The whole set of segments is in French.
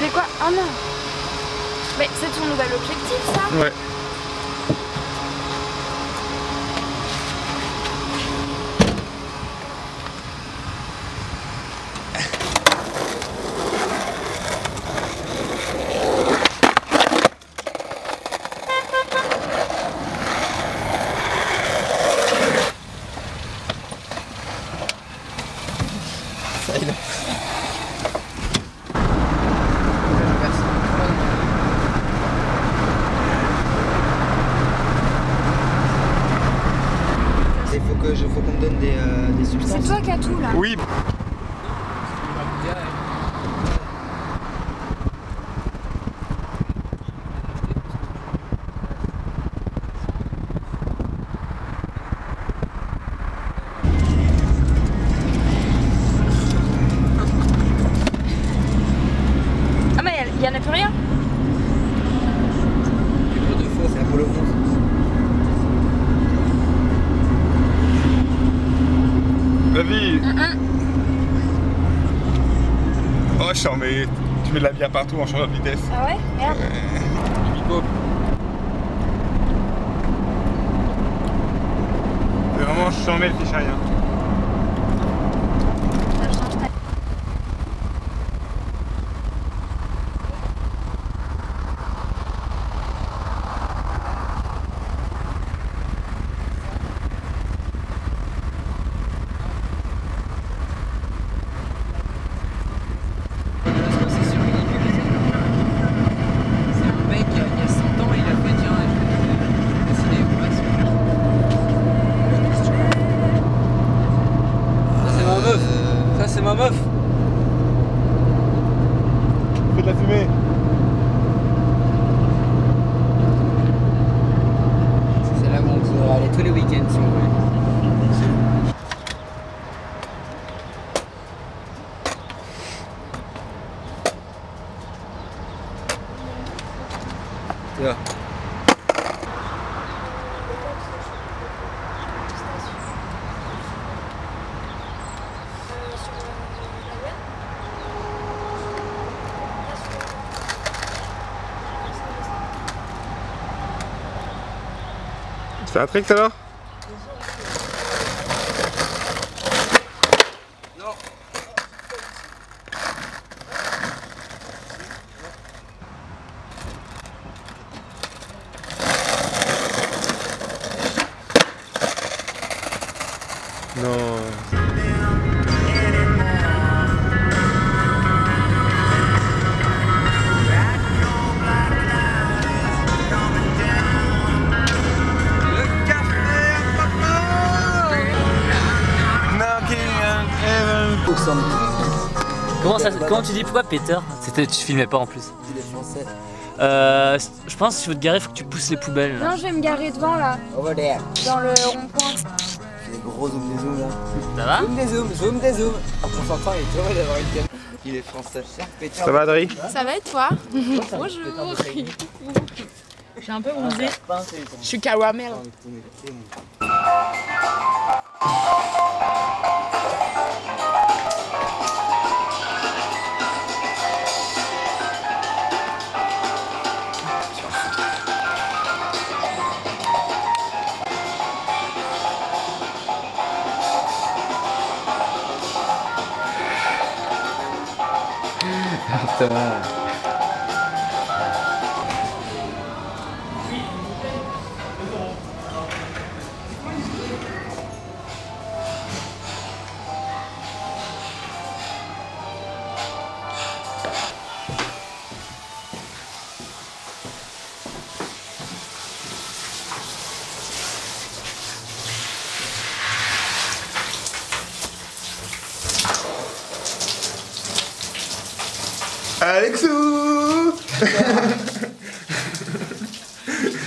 fais quoi? Ah non. Mais c'est ton nouvel objectif ça? Ouais. Il faut que je faut qu'on me donne des, euh, des C'est substances. toi qui as tout là Ah mais il y en a plus rien Mais tu mets de la bière partout en changeant de vitesse. Ah ouais Merde C'est vraiment chambé le fiche rien. Ça change pas. C'est sur Ridicule. C'est un mec, il y a- il y a 100 ans, il a fait tiens, je vais dessiner une place. Ça c'est ma meuf. Ça c'est ma meuf. Fais de la fumée. C'est là où on pourra aller tous les week-ends si on veut. Tu vois. C'est un trick alors Comment, ça, comment tu dis pourquoi Peter? C'était tu filmais pas en plus. Il est français. Euh, je pense que si tu veux te garer, faut que tu pousses les poubelles. là. Non je vais me garer devant là, Over there. dans le rond-point. J'ai des gros zooms des zooms là. Ça va? Zoom des zooms, zoom des zooms. On s'entend, il est heureux d'avoir une cam. Il est français. Peter. Ça va, Adri Ça va et toi? Bonjour Je suis un peu bronzée. Je suis caramel. 怎么了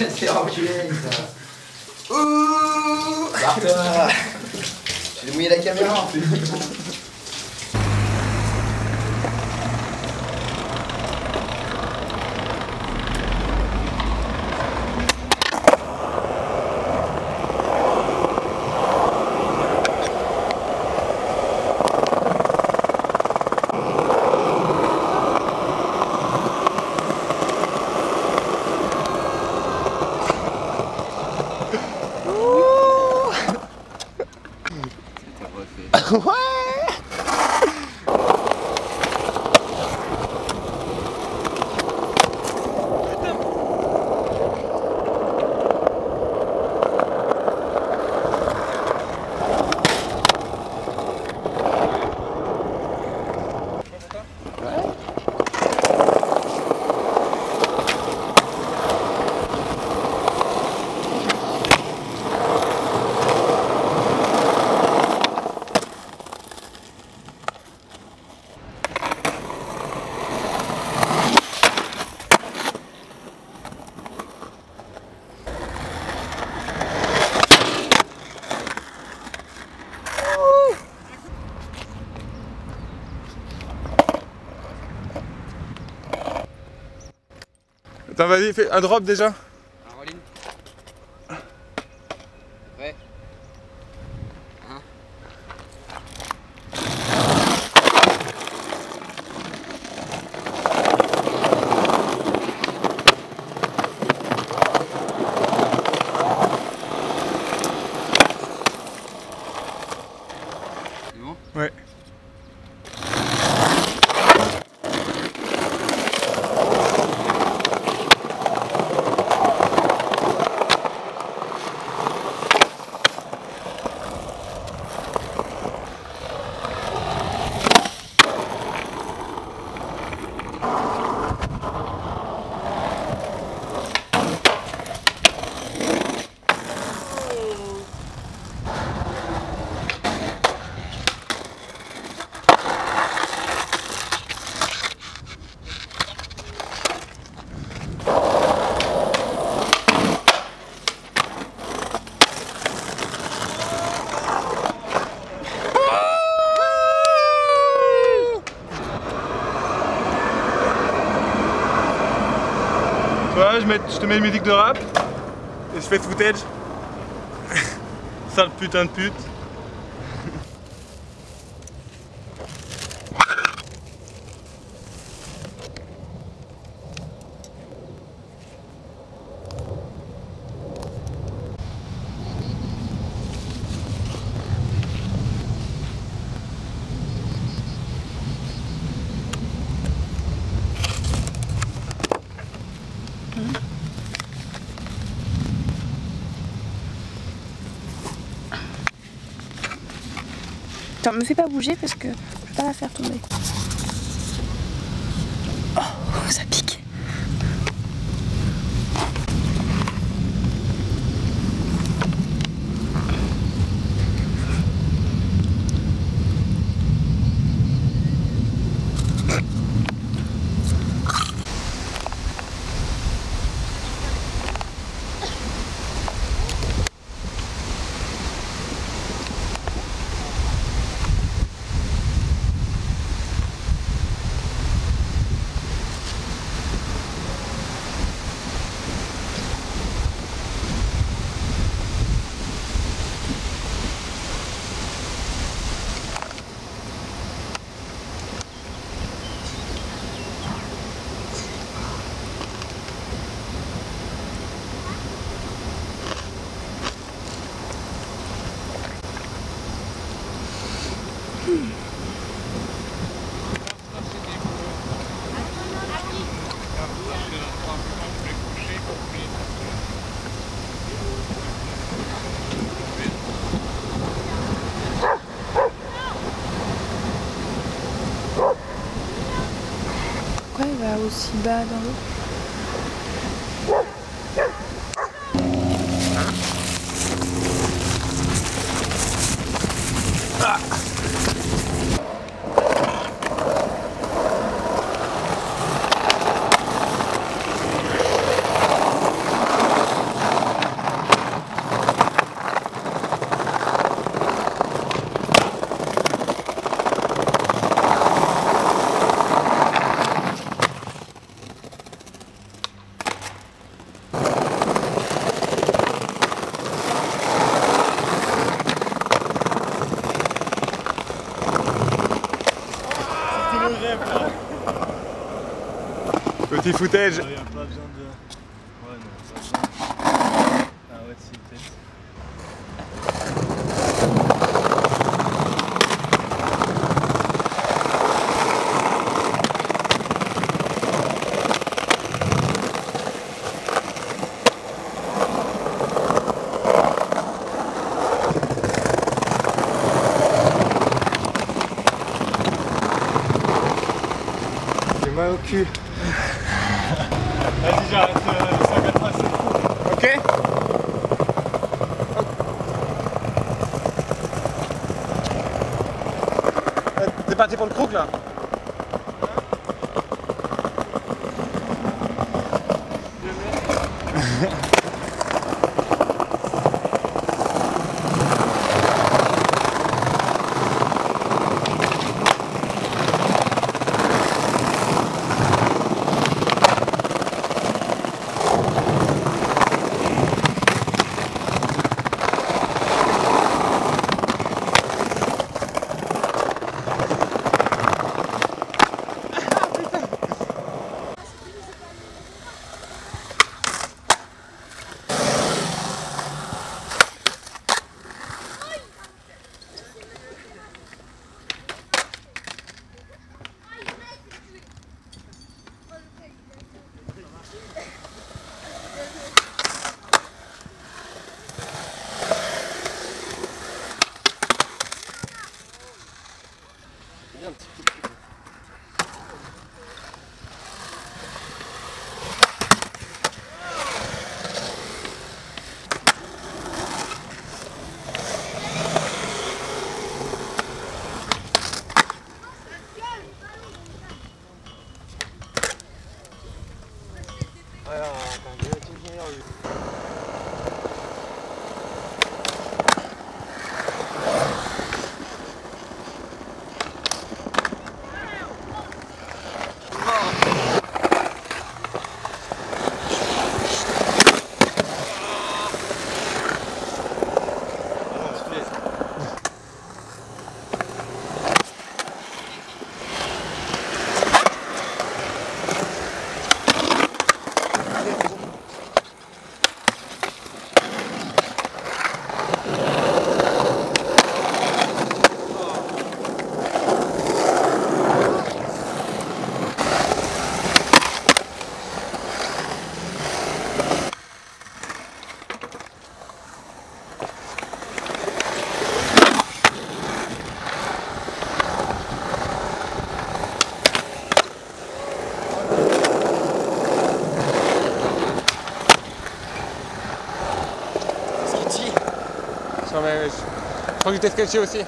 C'est enculé ça. Ouh Barre-toi. J'ai mouillé la caméra en plus. Attends, vas-y, fais un drop déjà. Caroline. Prêt Hein C'est bon Ouais. Toi, je, mets- je te mets une musique de rap et je fais footage. Sale putain de pute. Attends, me fais pas bouger parce que je vais pas la faire tomber. Aussi bas dans l'eau footage. Ah, a pas besoin de... Ah ouais, si, peut-être. mal au cul. Euh, T'es parti Faut que je t'exclèche aussi.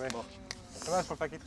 ouais. Bon. Ça va sur le paquet de